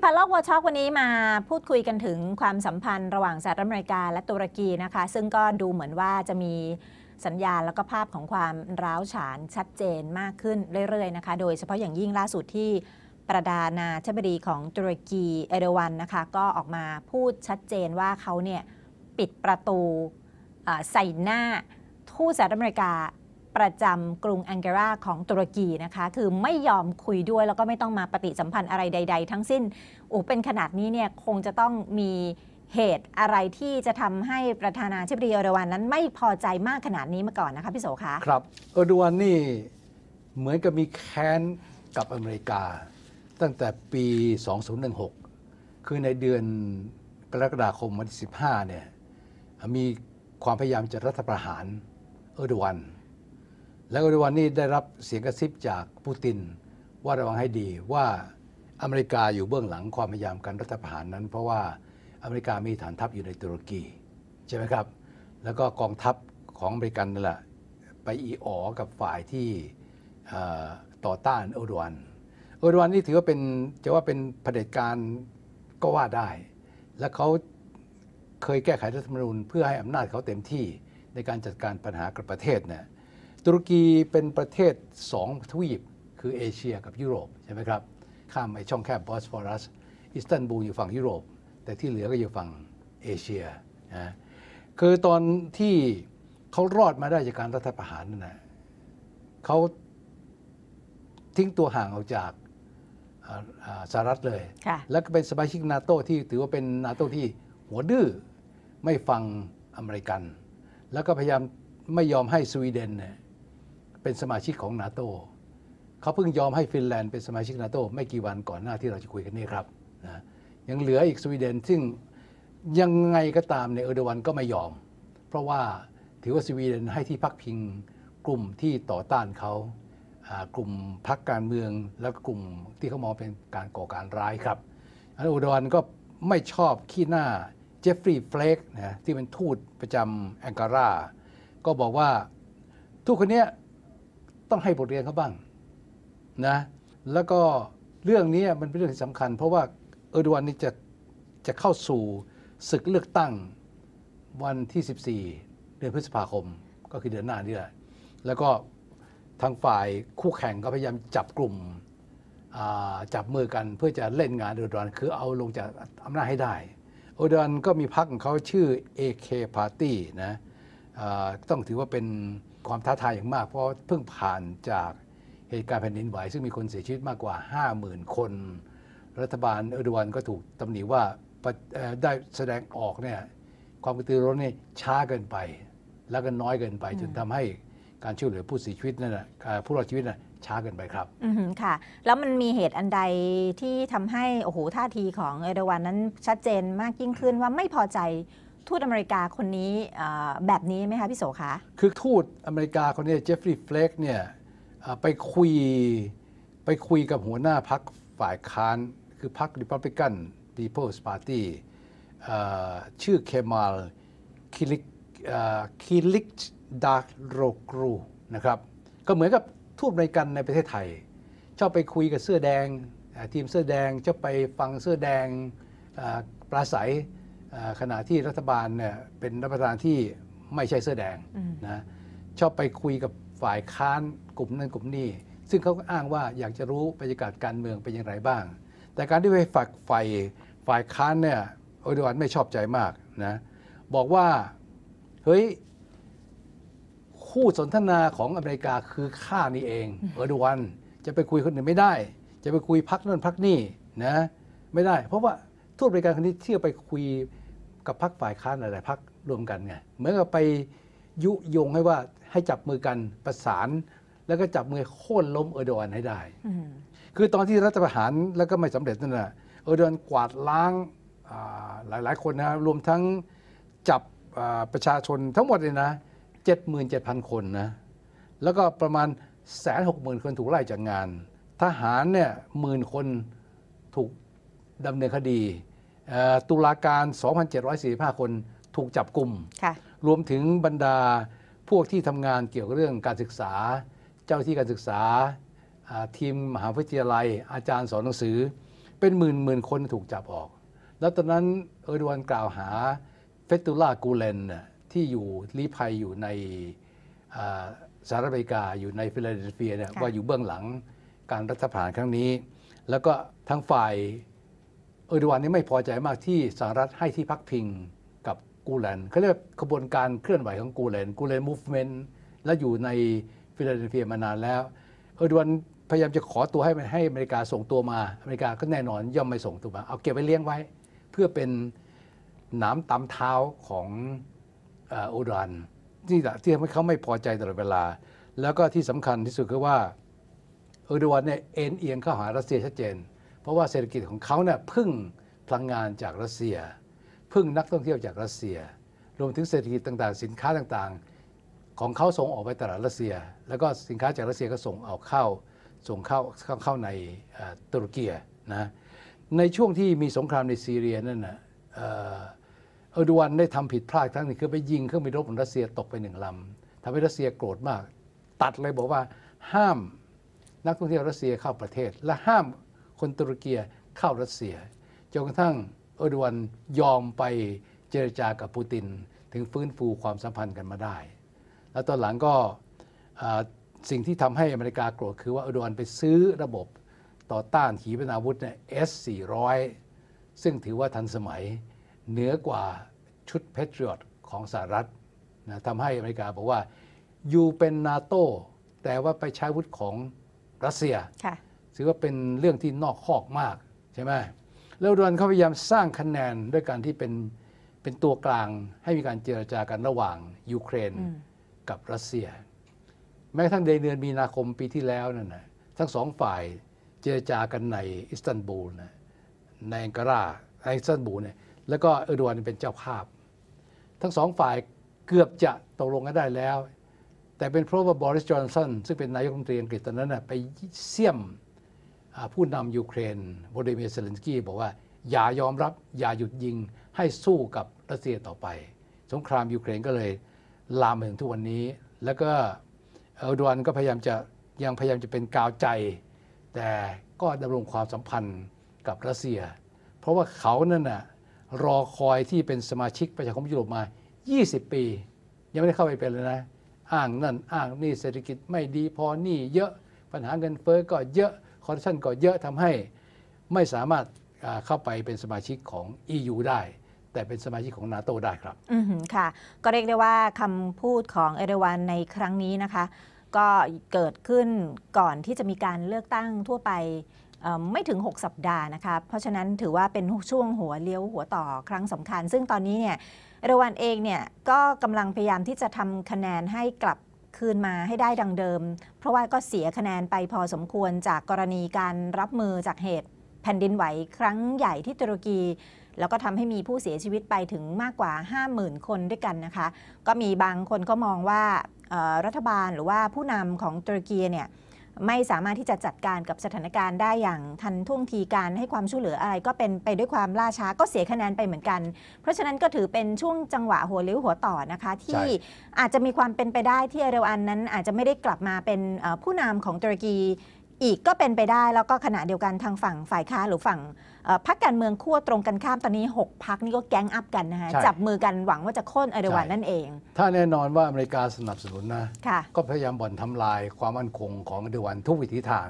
คุยพันโลกวอชอกวันนี้มาพูดคุยกันถึงความสัมพันธ์ระหว่างสหรัฐอเมริกาและตุรกีนะคะ ซึ่งก็ดูเหมือนว่าจะมีสัญญาณแล้วก็ภาพของความร้าวฉานชัดเจนมากขึ้นเรื่อยๆนะคะ โดยเฉพาะอย่างยิ่งล่าสุดที่ประธานาธิบดีของตุรกีเอเดวันนะคะ ก็ออกมาพูดชัดเจนว่าเขาเนี่ยปิดประตูใส่หน้าทูตสหรัฐอเมริกา ประจำกรุงแองการาของตุรกีนะคะ คือไม่ยอมคุยด้วยแล้วก็ไม่ต้องมาปฏิสัมพันธ์อะไรใด ๆ ทั้งสิ้นโอ้เป็นขนาดนี้เนี่ยคงจะต้องมีเหตุอะไรที่จะทำให้ประธานาธิบดีเอร์โดวันนั้นไม่พอใจมากขนาดนี้มาก่อนนะคะพี่โสคะครับเออร์โดวันนี่เหมือนกับมีแค้นกับอเมริกา ตั้งแต่ปี 2016 คือในเดือนกรกฎาคมวันที่15เนี่ยมีความพยายามจะรัฐประหารเออร์โดวัน แล้วเออร์โดวันนี่ได้รับเสียงกระซิบจากปูตินว่าระวังให้ดีว่าอเมริกาอยู่เบื้องหลังความพยายามการรัฐประหารนั้น เพราะว่าอเมริกามีฐานทัพอยู่ในตุรกีใช่ไหมครับ แล้วก็กองทัพของอเมริกันนั่นแหละไปอีอ๋อกับฝ่ายที่ต่อต้านเออร์โดวันเออร์โดวันนี่ถือว่าเป็นจะว่าเป็นเผด็จการก็ว่าได้ และเขาเคยแก้ไขรัฐธรรมนูญเพื่อให้อำนาจเขาเต็มที่ในการจัดการปัญหากับประเทศเนี่ย ตุรกีเป็นประเทศสองทวีป คือเอเชียกับยุโรปใช่ไหมครับข้ามไอช่องแคบบอสฟอรัสอิสตันบูลอยู่ฝั่งยุโรป แต่ที่เหลือก็อยู่ฝั่งเอเชียนะคือตอนที่เขารอดมาได้จากการรัฐประหารนั่นนะเขาทิ้งตัวห่างออกจากอ่าอ่าสหรัฐเลยค่ะแล้วก็เป็นสมาชิกนาโตที่ถือว่าเป็นนาโตที่หัวดื้อไม่ฟังอเมริกัน แล้วก็พยายามไม่ยอมให้สวีเดนเนี่ย เป็นสมาชิกของนาโตเขาเพิ่งยอมให้ฟินแลนด์เป็นสมาชิกนาโตไม่กี่วันก่อนหน้าที่เราจะคุยกันนี่ครับนะยังเหลืออีกสวีเดนซึ่งยังไงก็ตามนายเออร์ดวันก็ไม่ยอม เพราะว่าถือว่าสวีเดนให้ที่พักพิงกลุ่มที่ต่อต้านเขากลุ่มพรรคการเมืองแล้วก็กลุ่มที่เขามองเป็นการก่อการร้ายครับอันเออร์โดวันก็ไม่ชอบขี้หน้าเจฟฟรีย์เฟลกนะที่เป็นทูตประจำแองการาก็บอกว่าทูตคนเนี้ย ต้องให้บทเรียนเขาบ้างนะแล้วก็เรื่องนี้มันเป็นเรื่องที่สำคัญ เพราะว่าเออร์ดวันนี่จะจะเข้าสู่ศึกเลือกตั้งวันที่ 14 เดือนพฤษภาคมก็คือเดือนหน้านี่แหละแล้วก็ทางฝ่ายคู่แข่งก็พยายามจับกลุ่มจับมือกันเพื่อจะเล่นงานเออร์ดวันคือเอาลงจากอำนาจให้ได้เออร์ดวันก็มีพรรคของเขาชื่อ AK Party นะต้องถือว่าเป็น ความท้าทายอย่างมาก เพราะเพิ่งผ่านจากเหตุการณ์แผ่นดินไหว ซึ่งมีคนเสียชีวิตมากกว่า 50,000 คน รัฐบาลเออร์ดวันก็ถูกตำหนิว่าได้แสดงออกเนี่ยความกระตือรือร้นนี่ช้าเกินไป แล้วก็น้อยเกินไป จนทำให้การช่วยเหลือผู้เสียชีวิตนั่นนะผู้รอดชีวิตน่ะช้าเกินไปครับ อือหือค่ะ แล้วมันมีเหตุอันใดที่ทำให้โอ้โหท่าทีของเอร์โดวันนั้นชัดเจนมากยิ่งขึ้นว่าไม่พอใจ ทูตอเมริกาคนนี้แบบนี้ไหมคะพี่โสคะคือทูตอเมริกาคนนี้เจฟฟรีย์เฟลกเนี่ยไปคุยไปคุยกับหัวหน้าพักฝ่ายค้าน คือพรรค Republican People's Party ชื่อเคมาลคิลิกคิลิกดาโรกรูนะครับ ก็เหมือนกับทูตอเมริกันในประเทศไทย ชอบไปคุยกับเสื้อแดง ทีมเสื้อแดงชอบไปฟังเสื้อแดงปราศรัย ขณะที่รัฐบาลเนี่ยเป็นรัฐบาลที่ไม่ใช่เสื้อแดงอืมนะชอบไปคุยกับฝ่ายค้านกลุ่มนั้นกลุ่มนี้ ซึ่งเขาก็อ้างว่าอยากจะรู้บรรยากาศการเมืองเป็นอย่างไรบ้าง แต่การที่ไปฝักฝ่ายฝ่ายค้านเนี่ยโอเดวันไม่ชอบใจมากนะบอกว่าเฮ้ยคู่สนทนาของอเมริกาคือข้านี่เองเออร์โดวันจะไปคุยคนอื่นไม่ได้ จะไปคุยพักนั่นพักนี่นะไม่ได้ เพราะว่าทูตอเมริกันคนนี้เที่ยวไปคุย กับพักฝ่ายค้านหลาย ๆพักรวมกันไงเหมือนกับไปยุยงให้ว่าให้จับมือกันประสาน แล้วก็จับมือโค่นล้มเออร์โดวันให้ได้อืมคือตอนที่รัฐประหารแล้วก็ไม่สำเร็จนั่นแหละเออร์โดนกวาดล้างอ่าหลาย ๆ คนนะรวมทั้งจับอ่าประชาชนทั้งหมดเลยนะ77,000 คนนะ แล้วก็ประมาณแสนหกหมื่นคนถูกไล่จากงาน ทหารเนี่ยหมื่นคนถูกดำเนินคดีเอ่อ ตุลาการ 2,745 คนถูกจับกลุ่มค่ะรวมถึงบรรดาพวกที่ทำงานเกี่ยวกับเรื่องการศึกษา เจ้าหน้าที่การศึกษาอ่าทีมมหาวิทยาลัย อาจารย์สอนหนังสือ เป็นหมื่นหมื่นคนถูกจับออก แล้วตอนนั้นเออร์ดวันกล่าวหาเฟตุลากูเลนน่ะที่อยู่ลี้ภัยอยู่ในอ่าสหรัฐอเมริกาอยู่ในฟิลาเดลเฟียเนี่ยค่ะว่าอยู่เบื้องหลังการรัฐประหารครั้งนี้ แล้วก็ทั้งฝ่าย เออร์ดวันนี่ไม่พอใจมากที่สหรัฐให้ที่พักพิงกับกูเลนเขาเรียกขบวนการเคลื่อนไหวของกูเลนกูเลน movement และอยู่ในฟิลาเดลเฟียมานานแล้ว เออร์ดวันพยายามจะขอตัวให้ให้อเมริกาส่งตัวมา อเมริกาก็แน่นอนย่อมไม่ส่งตัวมา เอาเก็บไว้เลี้ยงไว้ เพื่อเป็นหนามตำเท้าของเออร์ดวันนี่แหละที่ทำให้เขาไม่พอใจตลอดเวลา แล้วก็ที่สำคัญที่สุดคือว่าเออร์ดวันเนี่ยเอ็นเอียงเข้าหารัสเซียชัดเจน เพราะว่าเศรษฐกิจของเขาเนี่ยพึ่งพลังงานจากรัสเซีย พึ่งนักท่องเที่ยวจากรัสเซีย รวมถึงเศรษฐกิจต่างๆ สินค้าต่างๆ ของเขาส่งออกไปตลาดรัสเซีย แล้วก็สินค้าจากรัสเซียก็ส่งออกเข้าส่งเข้าเข้าเข้าในตุรกีนะในช่วงที่มีสงครามในซีเรียนั่นนะเออเออร์ดวันได้ทำผิดพลาดครั้งหนึ่งคือไปยิงเครื่องบินรบของรัสเซียตกไปหนึ่งลำทำให้รัสเซียโกรธมาก ตัดเลยบอกว่าห้ามนักท่องเที่ยวรัสเซียเข้าประเทศ และห้าม คนตุรกีเข้ารัสเซียจนกระทั่งเออร์ดวันยอมไปเจรจากับปูติน ถึงฟื้นฟูความสัมพันธ์กันมาได้ แล้วตอนหลังก็สิ่งที่ทำให้อเมริกาโกรธคือว่าเออร์ดวันไปซื้อระบบต่อต้านขีปนาวุธเนี่ย S400 ซึ่งถือว่าทันสมัยเหนือกว่าชุด Patriot ของสหรัฐนะทำให้อเมริกาบอกว่า อยู่เป็นนาโตแต่ว่าไปใช้วุธของรัสเซียค่ะ ถือว่าเป็นเรื่องที่นอกคอกมากใช่ไหมแล้วดวนเขาพยายามสร้างคะแนนด้วยการที่เป็นเป็นตัวกลางให้มีการเจรจากันระหว่างยูเครนอืมกับรัสเซีย แม้กระทั่งในเดือนมีนาคมปีที่แล้วนั่นนะทั้งสองฝ่ายเจรจากันในอิสตันบูลนะในอังการาในอิสตันบูลเนี่ยแล้วก็เออร์ดวันเป็นเจ้าภาพ ทั้งสองฝ่ายเกือบจะตกลงกันได้แล้ว แต่เป็นเพราะว่าบอริสจอห์นสันซึ่งเป็นนายกรัฐมนตรีอังกฤษตอนนั้นนะไปเสี่ยมอ่า ผู้นำยูเครนโวลดิเมียร์เซเลนสกี้บอกว่า อย่ายอมรับอย่าหยุดยิงให้สู้กับรัสเซียต่อไป สงครามยูเครนก็เลยลามมาถึงทุกวันนี้ แล้วก็เออร์ดวนก็พยายามจะยังพยายามจะเป็นกาวใจ แต่ก็ดำรงความสัมพันธ์กับรัสเซีย เพราะว่าเขานั่นน่ะรอคอยที่เป็นสมาชิกประชาคมยุโรปมา 20 ปี ยังไม่ได้เข้าไปเป็นเลยนะ อ้างนั่นอ้างนี่เศรษฐกิจไม่ดีพอหนี่เยอะปัญหาเงินเฟ้อก็เยอะ คอร์รัปชันก็เยอะทำให้ไม่สามารถเข้าไปเป็นสมาชิกของ EU ได้ แต่เป็นสมาชิกของนาโตได้ครับ อือหือค่ะ ก็เรียกได้ว่าคำพูดของเอเดวันในครั้งนี้นะคะ ก็เกิดขึ้นก่อนที่จะมีการเลือกตั้งทั่วไปไม่ถึง 6 สัปดาห์นะคะ เพราะฉะนั้นถือว่าเป็นช่วงหัวเลี้ยวหัวต่อครั้งสำคัญ ซึ่งตอนนี้เนี่ยเอเดวันเองเนี่ยก็กำลังพยายามที่จะทำคะแนนให้กลับ คืนมาให้ได้ดังเดิม เพราะว่าก็เสียคะแนนไปพอสมควรจากกรณีการรับมือจากเหตุแผ่นดินไหวครั้งใหญ่ที่ตุรกี แล้วก็ทำให้มีผู้เสียชีวิตไปถึงมากกว่า 50,000 คนด้วยกันนะคะ ก็มีบางคนก็มองว่ารัฐบาลหรือว่าผู้นำของตุรกีเนี่ย ไม่สามารถที่จะจัดการกับสถานการณ์ได้อย่างทันท่วงทีการให้ความช่วยเหลืออะไร ก็เป็นไปด้วยความล่าช้าก็เสียคะแนนไปเหมือนกัน เพราะฉะนั้นก็ถือเป็นช่วงจังหวะหัวเลี้ยวหัวต่อนะคะ ที่อาจจะมีความเป็นไปได้ที่เอเรวันนั้นอาจจะไม่ได้กลับมาเป็นเอ่อผู้นำของตุรกี อีกก็เป็นไปได้แล้วก็ขณะเดียวกันทางฝั่งฝ่ายค้านหรือฝั่งเอ่อพรรคการเมืองขั้วตรงกันข้ามตอนนี้ 6พรรคนี่ก็ gang up กันนะคะใช่จับมือกันหวังว่าจะโค่นเออร์ดวันใช่นั่นเอง ถ้าแน่นอนว่าอเมริกาสนับสนุนนะค่ะก็พยายามบ่อนทำลายความมั่นคงของเออร์ดวันทุกวิถีทาง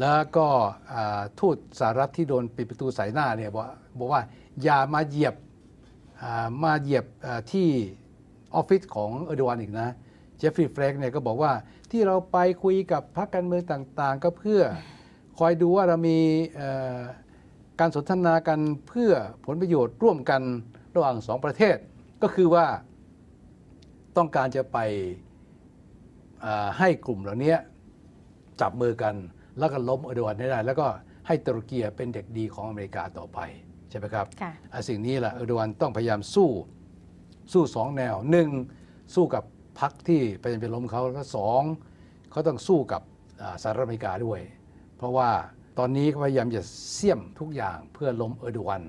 แล้วก็อ่าทูตสหรัฐที่โดนปิดประตูใส่หน้าเนี่ยบอกบอกว่าอย่ามาเหยียบอ่ามาเหยียบอ่าที่ออฟฟิศของเออร์ดวันอีกนะเจฟฟรีย์เฟลกเนี่ยก็บอกว่า ที่เราไปคุยกับพรรคการเมืองต่างๆ ก็เพื่อคอยดูว่าเรามีเอ่อการสนทนากันเพื่อผลประโยชน์ร่วมกันระหว่างสองประเทศ ก็คือว่าต้องการจะไปอ่าให้กลุ่มเหล่านี้จับมือกันแล้วก็ล้มเออร์ดวันให้ได้ แล้วก็ให้ตุรกีเป็นเด็กดีของอเมริกาต่อไป ใช่ไหมครับค่ะอะสิ่งนี้แหละเออร์ดวันต้องพยายามสู้สู้สองแนวหนึ่งสู้กับ พรรคที่พยายามจะล้มเขาแล้วสองเขาต้องสู้กับสหรัฐอเมริกาด้วย เพราะว่าตอนนี้เขาพยายามจะเสี่ยมทุกอย่างเพื่อล้มเออร์ดวัน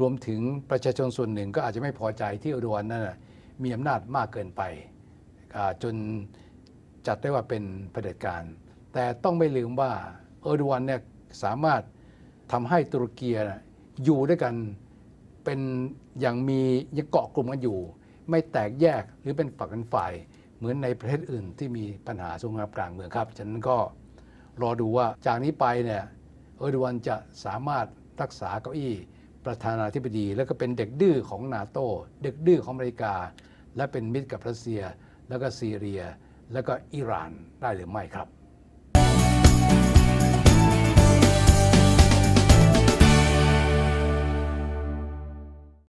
รวมถึงประชาชนส่วนหนึ่งก็อาจจะไม่พอใจที่เออร์ดวันนั้นนะมีอำนาจมากเกินไป จนจัดได้ว่าเป็นเผด็จการ แต่ต้องไม่ลืมว่าเออร์ดวันเนี่ยสามารถทำให้ตุรกีอยู่ด้วยกันเป็นอย่างมียังเกาะกลุ่มกันอยู่ ไม่แตกแยกหรือเป็นฝักเป็นฝ่าย เหมือนในประเทศอื่นที่มีปัญหาสงครามกลางเมืองครับ ฉะนั้นก็รอดูว่าจากนี้ไปเนี่ยเออร์ดวันจะสามารถรักษาเก้าอี้ประธานาธิบดี แล้วก็เป็นเด็กดื้อของนาโตเด็กดื้อของอเมริกา และเป็นมิตรกับรัสเซีย แล้วก็ซีเรีย แล้วก็อิหร่านได้หรือไม่ครับ